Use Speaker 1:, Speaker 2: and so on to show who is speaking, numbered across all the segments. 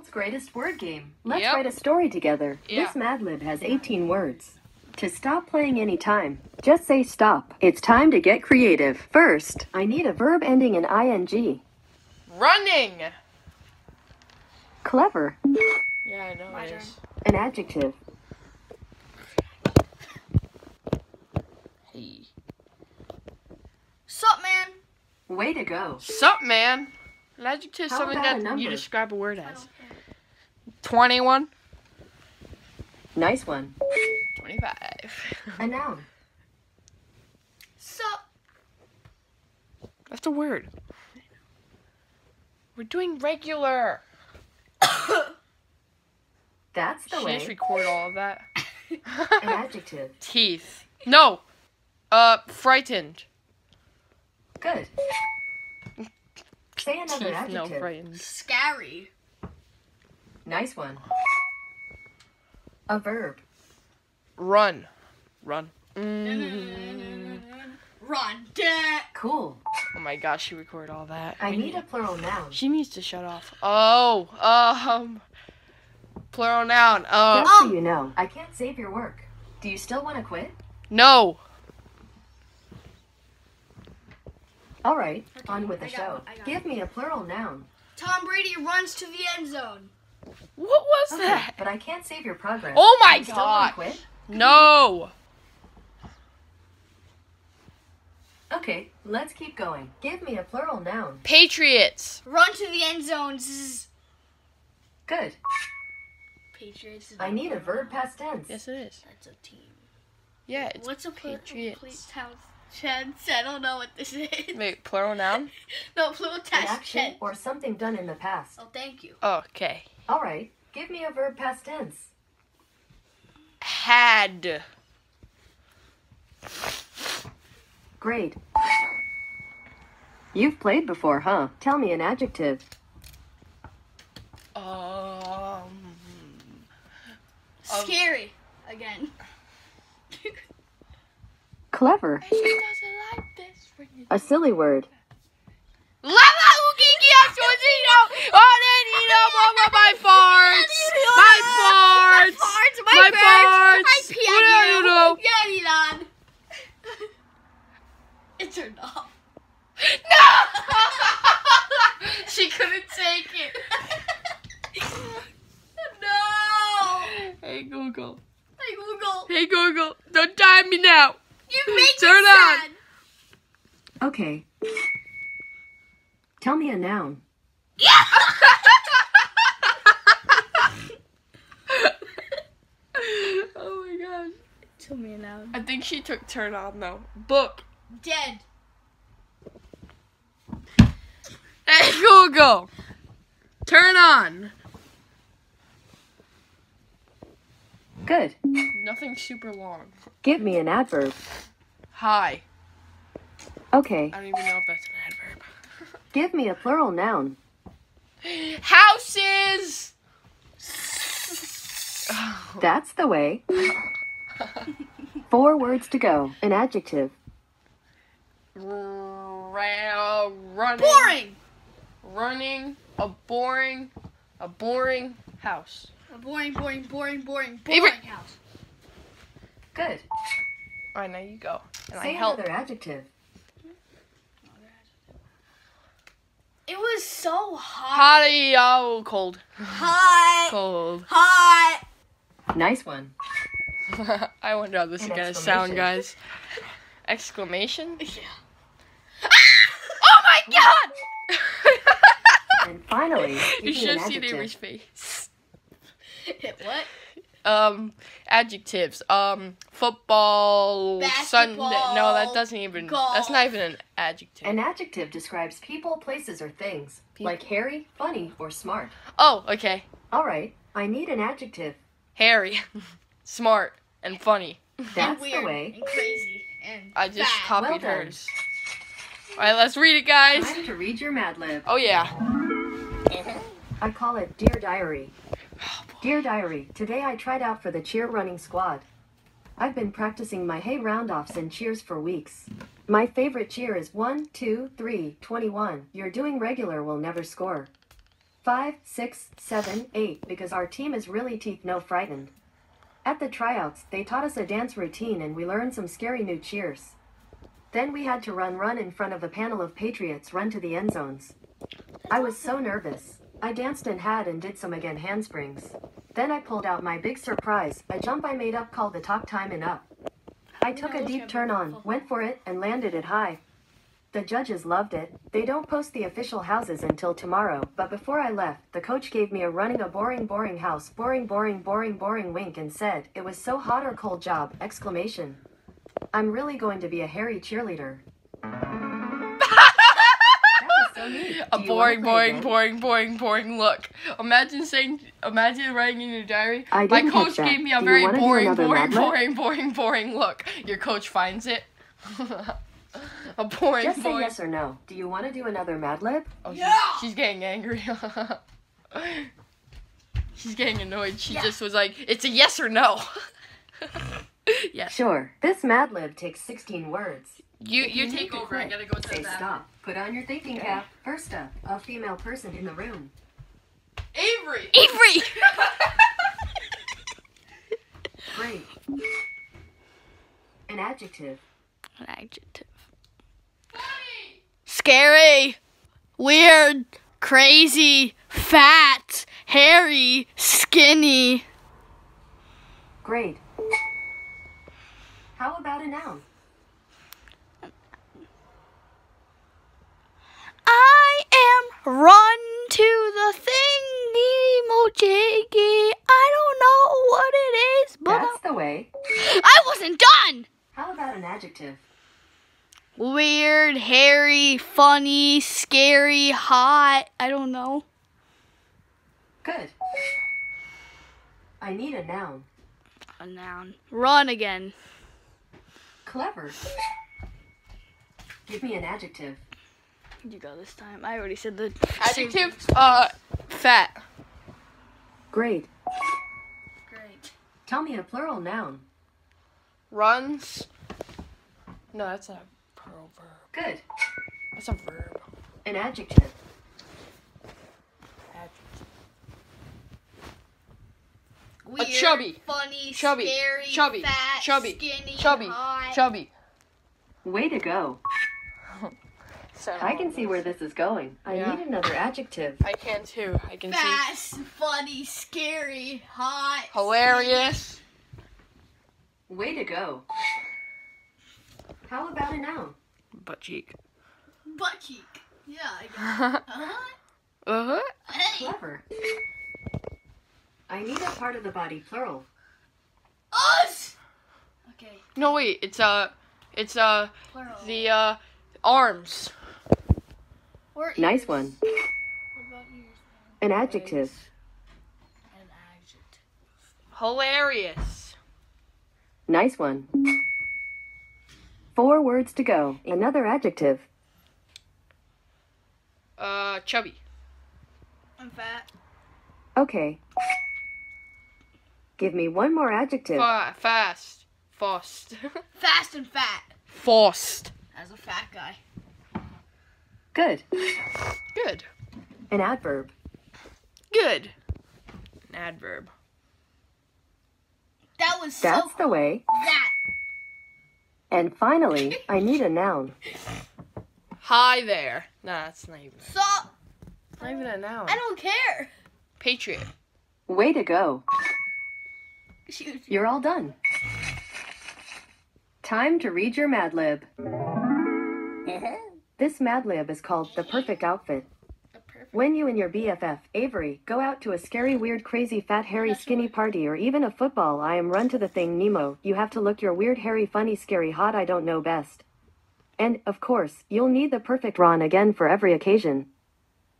Speaker 1: world's greatest word game. Let's
Speaker 2: Yep.
Speaker 1: write a story together.
Speaker 2: Yeah.
Speaker 1: This Mad Lib has 18 words. To stop playing any time, just say stop. It's time to get creative. First, I need a verb ending in ing.
Speaker 2: Running.
Speaker 1: Clever.
Speaker 2: Yeah, I know
Speaker 3: My
Speaker 2: it
Speaker 1: An adjective.
Speaker 2: Hey.
Speaker 3: Sup, man?
Speaker 1: Way to go.
Speaker 2: Sup, man? An adjective is something that you describe a word as. 21.
Speaker 1: Nice one.
Speaker 2: 25.
Speaker 1: A noun.
Speaker 3: Sup?
Speaker 2: That's a word. We're doing regular.
Speaker 1: That's the
Speaker 2: Should I just record all of that?
Speaker 1: An adjective.
Speaker 2: Teeth. No. Uh, frightened.
Speaker 1: Good. Say another
Speaker 2: Teeth, no, frightened.
Speaker 3: Scary.
Speaker 1: Nice one. A verb.
Speaker 2: Run. Run. Mm.
Speaker 3: Run. Dad.
Speaker 1: Cool.
Speaker 2: Oh my gosh, she recorded all that.
Speaker 1: I
Speaker 2: We
Speaker 1: need a plural noun.
Speaker 2: She needs to shut off. Oh, um, plural noun. Uh,
Speaker 1: Just so you know, I can't save your work. Do you still want to quit?
Speaker 2: no.
Speaker 1: All right,
Speaker 3: Okay,
Speaker 1: on with the
Speaker 3: I
Speaker 1: show.
Speaker 3: one, I got
Speaker 1: Give me a plural noun.
Speaker 3: Tom Brady runs to the end zone.
Speaker 2: What was
Speaker 1: Okay,
Speaker 2: that?
Speaker 1: but I can't save your progress.
Speaker 2: Oh my
Speaker 1: Do you
Speaker 2: God.
Speaker 1: quit?
Speaker 2: No.
Speaker 1: Okay, let's keep going. Give me a plural noun.
Speaker 2: Patriots.
Speaker 3: Run to the end zones.
Speaker 1: Good.
Speaker 3: Patriots.
Speaker 1: I need a verb past tense.
Speaker 2: Yes, it is.
Speaker 3: That's a team.
Speaker 2: Yeah, it's
Speaker 3: What's a pl-
Speaker 2: Patriots.
Speaker 3: Please tell tense. I don't know what this is.
Speaker 2: Wait, plural noun?
Speaker 3: no, plural
Speaker 1: An
Speaker 3: test.
Speaker 1: action
Speaker 3: tense.
Speaker 1: or something done in the past.
Speaker 3: Oh, thank you.
Speaker 2: Okay.
Speaker 1: All right, give me a verb past tense.
Speaker 2: Had.
Speaker 1: Great. You've played before, huh? Tell me an adjective.
Speaker 2: Um. Um,
Speaker 3: Scary. Again.
Speaker 1: Clever.
Speaker 2: Like this when you
Speaker 1: A silly word.
Speaker 2: Lava Ukiki Aswazino! Onenino Mama my farts! My farts!
Speaker 3: farts.
Speaker 2: My
Speaker 3: My,
Speaker 2: farts.
Speaker 3: farts. I pee
Speaker 2: What
Speaker 3: on
Speaker 2: do
Speaker 3: you.
Speaker 2: you know?
Speaker 3: Yeah, Elon. it turned off.
Speaker 2: No! she couldn't take it.
Speaker 3: no.
Speaker 2: Hey Google.
Speaker 3: Hey Google.
Speaker 2: Hey Google. Don't time me now.
Speaker 3: You make
Speaker 2: Turn
Speaker 3: me
Speaker 2: on.
Speaker 3: sad.
Speaker 1: Okay. Tell me a noun.
Speaker 2: oh my gosh.
Speaker 3: Tell me now.
Speaker 2: I think she took turn on though. Book.
Speaker 3: Dead.
Speaker 2: Hey Google. Turn on.
Speaker 1: Good.
Speaker 2: Nothing super long.
Speaker 1: Give me an adverb.
Speaker 2: Hi.
Speaker 1: Okay.
Speaker 2: I don't even know if that's an adverb.
Speaker 1: Give me a plural noun.
Speaker 2: Houses.
Speaker 1: That's the way. Four words to go. An adjective.
Speaker 2: Ra- running.
Speaker 3: Boring.
Speaker 2: Running. A boring. A boring house.
Speaker 3: A boring, boring, boring, boring, boring
Speaker 2: Favorite-
Speaker 3: house.
Speaker 1: Good.
Speaker 2: All right, now you go. And I
Speaker 1: Say
Speaker 2: help.
Speaker 1: another adjective.
Speaker 3: It was so hot.
Speaker 2: Hotty, oh, cold.
Speaker 3: Hot.
Speaker 2: Cold.
Speaker 3: Hot.
Speaker 1: Nice one.
Speaker 2: I wonder how this is gonna sound, guys. Exclamation?
Speaker 3: Yeah.
Speaker 2: Oh my god!
Speaker 1: And finally,
Speaker 2: you should
Speaker 1: see.
Speaker 2: Avery's face.
Speaker 3: what?
Speaker 2: Um, adjectives. Um, football, Sunday. No, that doesn't even.
Speaker 3: golf.
Speaker 2: That's not even an adjective.
Speaker 1: An adjective describes people, places, or things,
Speaker 2: People.
Speaker 1: like hairy, funny, or smart.
Speaker 2: oh, okay.
Speaker 1: All right, I need an adjective.
Speaker 2: Harry, smart, and funny.
Speaker 1: That's
Speaker 3: and weird
Speaker 1: the way.
Speaker 3: And crazy. And
Speaker 2: I just
Speaker 3: bad.
Speaker 2: copied
Speaker 1: Well
Speaker 2: hers. All right, let's read it, guys.
Speaker 1: Time to read your Mad Lib.
Speaker 2: Oh yeah.
Speaker 1: I call it Dear Diary. Dear Diary, today I tried out for the cheer running squad. I've been practicing my hay roundoffs and cheers for weeks. My favorite cheer is 1, 2, 3, 21. You're doing regular will never score. five, six, seven, eight, because our team is really teeth no frightened. At the tryouts, they taught us a dance routine and we learned some scary new cheers. Then we had to run run in front of a panel of patriots run to the end zones. I was so nervous. I danced and had and did some again handsprings. Then I pulled out my big surprise, a jump I made up called the talk time and up. I took a deep turn on, went for it, and landed it high. The judges loved it. They don't post the official houses until tomorrow, but before I left, the coach gave me a running a boring boring house, boring boring boring boring wink and said, "It was so hot or cold job!" exclamation. I'm really going to be a hairy cheerleader. so.
Speaker 2: A
Speaker 1: Do you wanna
Speaker 2: boring, boring, boring, boring, boring look. Imagine saying, imagine writing in your diary.
Speaker 1: I
Speaker 2: My coach gave me a
Speaker 1: Do
Speaker 2: very boring, boring, boring, boring, boring look. Your coach finds it. a boring,
Speaker 1: Just say
Speaker 2: boring.
Speaker 1: yes or no. Do you want to do another Mad Lib?
Speaker 2: Oh, she's-
Speaker 3: Yeah.
Speaker 2: she's, getting angry. she's getting annoyed. She
Speaker 3: Yeah.
Speaker 2: just was like, "It's a yes or no." yes.
Speaker 1: Sure. This Mad Lib takes 16 words.
Speaker 2: You
Speaker 1: If
Speaker 2: you
Speaker 1: you
Speaker 2: take
Speaker 1: to
Speaker 2: over. I gotta go to
Speaker 1: Say
Speaker 2: the bathroom.
Speaker 1: stop. Put on your thinking
Speaker 2: Okay.
Speaker 1: cap. First up, a female person in the room.
Speaker 2: Avery.
Speaker 3: Avery.
Speaker 1: Great. An adjective.
Speaker 3: An adjective. Scary. Weird. Crazy. Fat. Hairy. Skinny.
Speaker 1: Great. How about a noun?
Speaker 3: I am run to the thingy mojiggy. I don't know what it is, but
Speaker 1: That's the way.
Speaker 3: I, I wasn't done.
Speaker 1: How about an adjective?
Speaker 3: Weird, hairy, funny, scary, hot. I don't know.
Speaker 1: Good. I need a noun.
Speaker 3: A noun. Run again.
Speaker 1: Clever. Give me an adjective.
Speaker 3: You go this time. I already said the
Speaker 2: Adjective. Uh, fat.
Speaker 1: Great.
Speaker 3: Great.
Speaker 1: Tell me a plural noun.
Speaker 2: Runs. No, that's a plural verb.
Speaker 1: Good.
Speaker 2: That's a verb.
Speaker 1: An adjective.
Speaker 2: Adjective.
Speaker 3: Weird,
Speaker 2: chubby.
Speaker 3: funny,
Speaker 2: Chubby.
Speaker 3: scary,
Speaker 2: Chubby.
Speaker 3: fat,
Speaker 2: Chubby.
Speaker 3: skinny,
Speaker 2: Chubby.
Speaker 3: hot.
Speaker 2: Chubby.
Speaker 1: Way to go. So I can see where this is going. I
Speaker 2: Yeah.
Speaker 1: need another adjective.
Speaker 2: I can too. I can see.
Speaker 3: Fast, funny, scary, hot.
Speaker 2: Hilarious.
Speaker 1: Way to go. How about a noun?
Speaker 2: Butt cheek.
Speaker 3: Butt cheek. Yeah, I got
Speaker 2: uh
Speaker 3: it. Uh-huh.
Speaker 2: huh.
Speaker 3: Hey.
Speaker 1: Clever. I need a part of the body plural.
Speaker 3: Us! Okay,
Speaker 2: No wait. It's uh, it's uh,
Speaker 3: plural.
Speaker 2: the uh, arms.
Speaker 3: Or
Speaker 1: Nice one.
Speaker 3: What about ears?
Speaker 1: An adjective.
Speaker 3: An adjective.
Speaker 2: Hilarious.
Speaker 1: Nice one. Four words to go. Another adjective.
Speaker 2: Uh, chubby.
Speaker 3: I'm fat.
Speaker 1: Okay. Give me one more adjective.
Speaker 2: Fa- fast. Fast.
Speaker 3: Fast and fat.
Speaker 2: Fast.
Speaker 3: As a fat guy.
Speaker 1: Good.
Speaker 2: Good.
Speaker 1: An adverb.
Speaker 2: Good. An adverb.
Speaker 3: That was so
Speaker 1: That's the way.
Speaker 3: that.
Speaker 1: And finally, I need a noun.
Speaker 2: Hi there. Nah, that's not even.
Speaker 3: So
Speaker 2: Not even a noun.
Speaker 3: I don't care.
Speaker 2: Patriot.
Speaker 1: Way to go.
Speaker 3: Shoot.
Speaker 1: You're all done. Time to read your Mad Lib. Uh-huh. This Mad Lib is called The Perfect Outfit. When you and your BFF, Avery, go out to a scary, weird, crazy, fat, hairy, skinny party or even a football, I am run to the thing Nemo, you have to look your weird, hairy, funny, scary, hot, I don't know best. And, of course, you'll need the perfect Ron again for every occasion.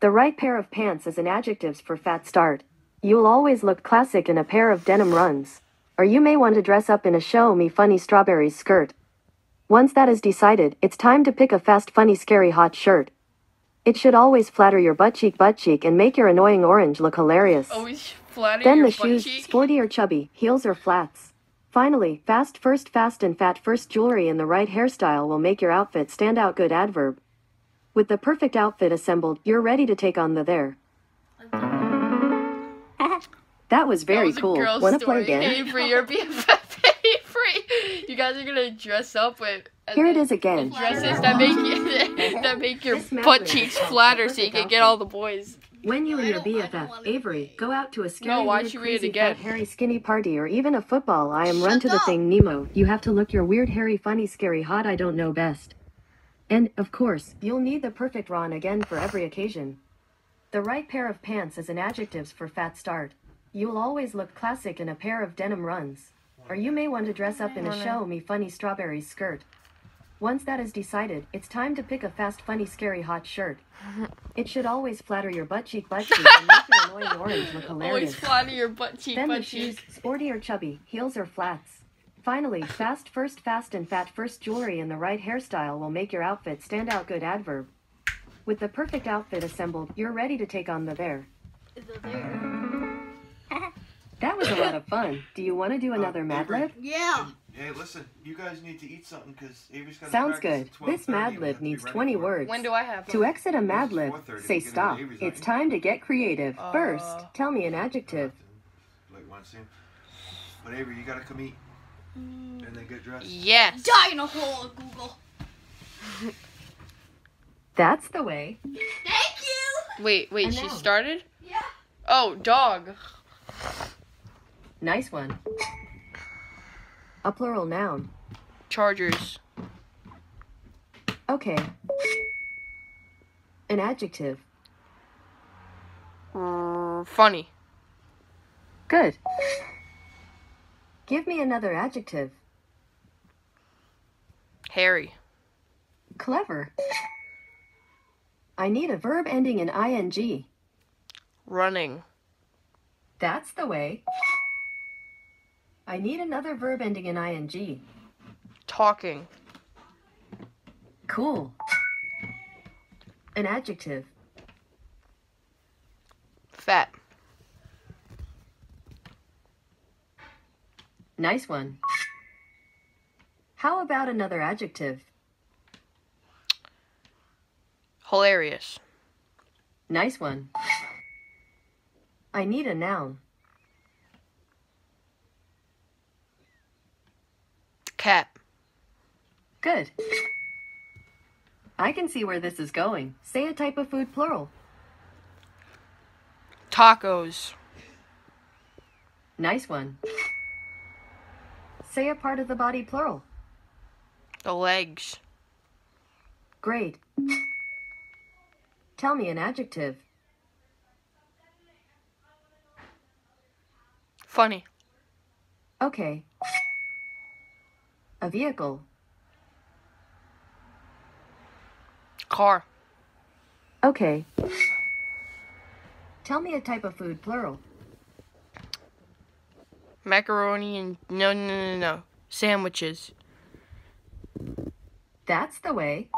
Speaker 1: The right pair of pants is an adjective for fat start. You'll always look classic in a pair of denim runs. Or you may want to dress up in a show me funny strawberries skirt. Once that is decided, it's time to pick a fast, funny, scary, hot shirt. It should always flatter your butt cheek, butt cheek, and make your annoying orange look hilarious.
Speaker 2: Oh, always flatter
Speaker 1: Then the shoes,
Speaker 2: cheek.
Speaker 1: sporty or chubby, heels or flats. Finally, fast first, fast and fat first jewelry and the right hairstyle will make your outfit stand out. Good adverb. With the perfect outfit assembled, you're ready to take on the there. That was very
Speaker 2: that was
Speaker 1: cool.
Speaker 2: A
Speaker 1: Want to
Speaker 2: story.
Speaker 1: play again?
Speaker 2: Avery, your BFF guys are gonna dress up with.
Speaker 1: Here it is again.
Speaker 2: Dresses that make you, that make your butt cheeks flatter so you can get all the boys.
Speaker 1: When you and
Speaker 3: I
Speaker 1: your
Speaker 3: don't- I don't
Speaker 1: BFF, Avery, go out to a scary,
Speaker 2: why
Speaker 1: weird,
Speaker 2: you read it
Speaker 1: crazy,
Speaker 2: again?
Speaker 1: fat, hairy, skinny party or even a football, I am run
Speaker 3: Shut
Speaker 1: to the thing Nemo. You have to look your weird, hairy, funny, scary, hot, I don't know best. And, of course, you'll need the perfect Ron again for every occasion. The right pair of pants is an adjective for fat start. You'll always look classic in a pair of denim runs. Or you may want to dress up in a show me funny strawberry skirt. Once that is decided, it's time to pick a fast, funny, scary, hot shirt. It should always flatter your butt cheek, butt cheek, and make your annoying orange look
Speaker 2: Always
Speaker 1: hilarious.
Speaker 2: flatter your butt cheek,
Speaker 1: Then the
Speaker 2: butt
Speaker 1: shoes, sporty or chubby, heels or flats. Finally, fast first, fast and fat first jewelry and the right hairstyle will make your outfit stand out. Good adverb. With the perfect outfit assembled, you're ready to take on the bear. That was a lot of fun. Do you want to do another Mad
Speaker 4: Avery.
Speaker 1: Lib?
Speaker 3: Yeah.
Speaker 4: Hey, listen, you guys need to eat something because Avery's got
Speaker 1: Sounds good. This Mad Lib needs 20 words.
Speaker 2: When do I have
Speaker 1: To
Speaker 2: them?
Speaker 1: exit a Mad Lib, say stop. It's
Speaker 4: line.
Speaker 1: time to get creative.
Speaker 2: Uh.
Speaker 1: First, tell me an adjective.
Speaker 4: Like, want to see him? But Avery, you gotta come eat and then get dressed.
Speaker 2: Yes.
Speaker 3: Die in a hole, Google.
Speaker 1: That's the way.
Speaker 3: Thank you.
Speaker 2: Wait, wait, she started?
Speaker 3: Yeah.
Speaker 2: Oh, dog.
Speaker 1: Nice one. A plural noun.
Speaker 2: Chargers.
Speaker 1: Okay. An adjective.
Speaker 2: R- funny.
Speaker 1: Good. Give me another adjective.
Speaker 2: Hairy.
Speaker 1: Clever. I need a verb ending in ing.
Speaker 2: Running.
Speaker 1: That's the way. I need another verb ending in ing.
Speaker 2: Talking.
Speaker 1: Cool. An adjective.
Speaker 2: Fat.
Speaker 1: Nice one. How about another adjective?
Speaker 2: Hilarious.
Speaker 1: Nice one. I need a noun.
Speaker 2: Cat.
Speaker 1: Good. I can see where this is going. Say a type of food plural.
Speaker 2: Tacos.
Speaker 1: Nice one. Say a part of the body plural.
Speaker 2: The legs.
Speaker 1: Great. Tell me an adjective.
Speaker 2: Funny.
Speaker 1: Okay. A vehicle.
Speaker 2: Car.
Speaker 1: Okay. Tell me a type of food plural.
Speaker 2: Macaroni and no no no no. Sandwiches.
Speaker 1: That's the way.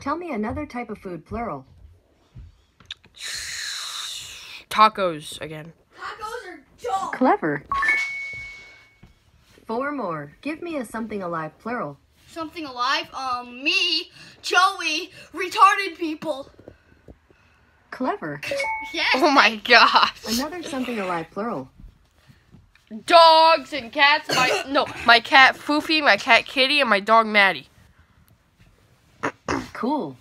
Speaker 1: Tell me another type of food plural.
Speaker 2: Tacos again.
Speaker 3: Tacos are junk.
Speaker 1: Clever. Four more. Give me a something alive plural.
Speaker 3: Something alive. Um, me, Joey, retarded people.
Speaker 1: Clever.
Speaker 3: Yes.
Speaker 2: Oh my gosh.
Speaker 1: Another something alive plural.
Speaker 2: Dogs and cats. My no, my cat Foofy, my cat Kitty, and my dog Maddie.
Speaker 1: Cool.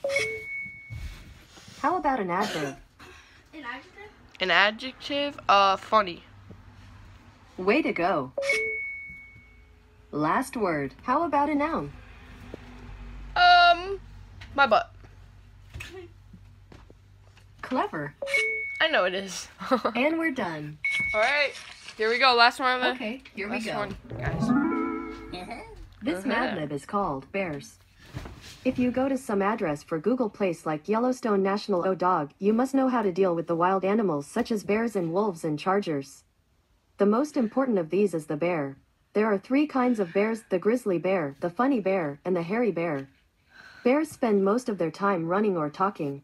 Speaker 1: How about an adverb?
Speaker 3: An adjective?
Speaker 2: An adjective. Uh, funny.
Speaker 1: Way to go. Last word. How about a noun?
Speaker 2: Um, my butt.
Speaker 1: Clever.
Speaker 2: I know it is.
Speaker 1: And we're done.
Speaker 2: All right, here we go. Last one.
Speaker 1: Okay, here we go.
Speaker 2: one, guys.
Speaker 1: This. Mad Lib is called Bears. If you go to some address for Google Place like Yellowstone National O Dog, you must know how to deal with the wild animals such as bears and wolves and chargers. The most important of these is the bear. There are three kinds of bears the grizzly bear, the funny bear, and the hairy bear. Bears spend most of their time running or talking.